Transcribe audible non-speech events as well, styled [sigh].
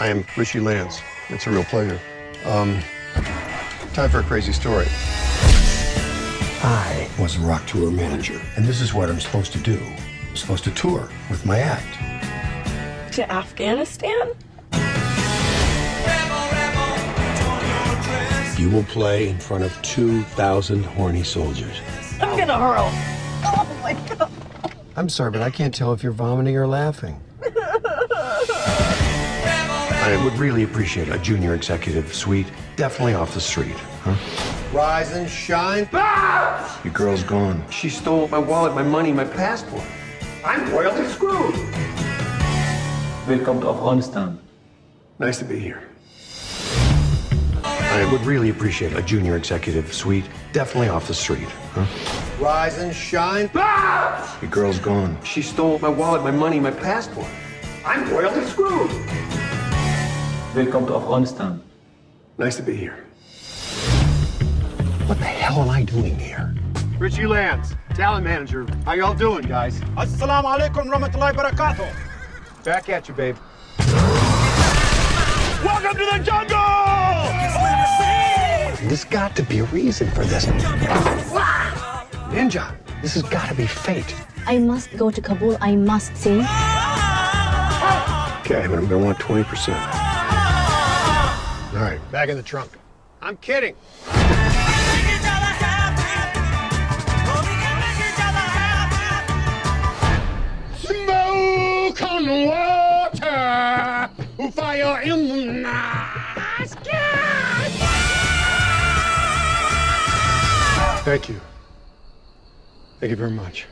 I am Richie Lance. It's a real pleasure. Um, time for a crazy story. I was a rock tour manager, and this is what I'm supposed to do. I'm supposed to tour with my act. To Afghanistan? You will play in front of 2,000 horny soldiers. I'm gonna hurl. Oh my god. I'm sorry, but I can't tell if you're vomiting or laughing. [laughs] I would really appreciate a junior executive suite. Definitely off the street, huh? Rise and shine. Ah! Your girl's gone. She stole my wallet, my money, my passport. I'm royally screwed. Welcome to Afghanistan. Nice to be here. I would really appreciate a junior executive suite. Definitely off the street, huh? Rise and shine. Ah! Your girl's gone. She stole my wallet, my money, my passport. I'm royally screwed. Welcome to Afghanistan. Nice to be here. What the hell am I doing here? Richie Lance, talent manager. How y'all doing, guys? Assalamu alaikum rahmatullahi barakatuh. Back at you, babe. Welcome to the jungle! There's got to be a reason for this. Ninja, this has got to be fate. I must go to Kabul. I must see. Okay, but I'm gonna want 20%. All right, back in the trunk. I'm kidding. Smoke on water, fire in the night sky. Thank you. Thank you very much.